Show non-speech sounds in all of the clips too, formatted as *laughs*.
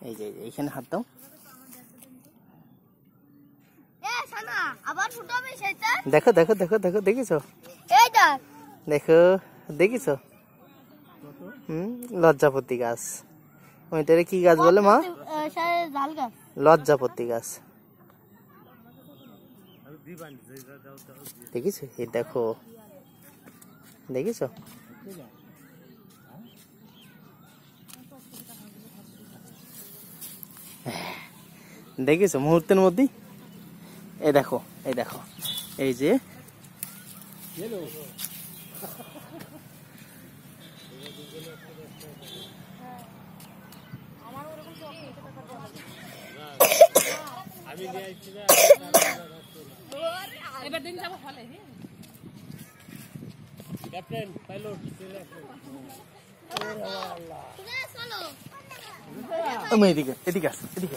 এই যে এইখানে হাত দাও। এ সানা আবার ফুটাবে সেটা? দেখো দেখো দেখো দেখো দেখিছো? এই দেখ। দেখো দেখিছো? হুম লজ্জাপতি গাছ। ওইটারে কি গাছ বলে মা? লজ্জাপতি গাছ। দেখিছো? এই দেখো। দেখিছো? দেখিছো? মুহূর্তের মধ্যেই? এই দেখো এই দেখো। এই যে আমি এদিকে এদিকে আস এদিকে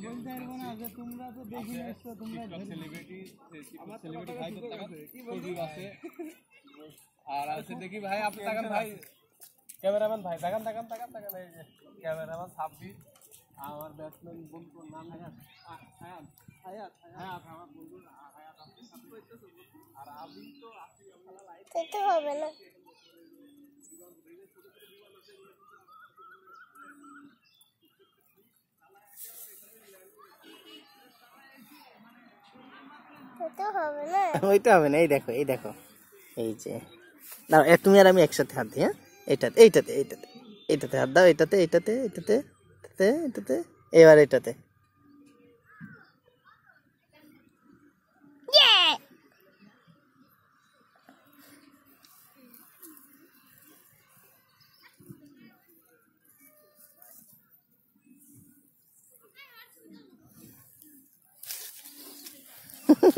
আস, এদিকে আস। এই দেখো দেখো মি আলো ফুটে পড়বে মেলা কুটুবা সঙ্গে আর আছে দেখি ভাই আপনি তাকান ভাই ক্যামেরাম্যান ভাই তাকান তাকান তাকান তাকান এই যে ক্যামেরাম্যান সাব্বির আমার ব্যাটসম্যান বন্ধুর নাম হায়াত আ- হায়াত হায়াত হায়াত আমার বন্ধুর আ- হায়াত আছে আর আমি তো আছি খেলা লাইভ যেতে হবে না ওইটা *laughs* হবে না। এই দেখো এই দেখো। এই যে না তুমি আর আমি একসাথে হাত দিই হ্যাঁ? এইটাতে এইটাতে এইটাতে এইটাতে হাত দাও, এইটাতে এইটাতে এইটাতে এটাতে এটাতে এবার এটাতে Yeah! এবারে এগুলো আহ কাঠ ফুটে যাচ্ছে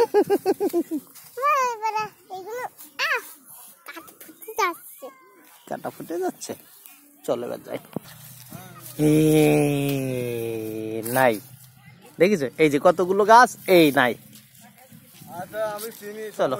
কাটা ফুটে যাচ্ছে। চলে এবার যাই। নাই। দেখিছো? এই যে কতগুলো গাছ এই নাই। আচ্ছা চলো।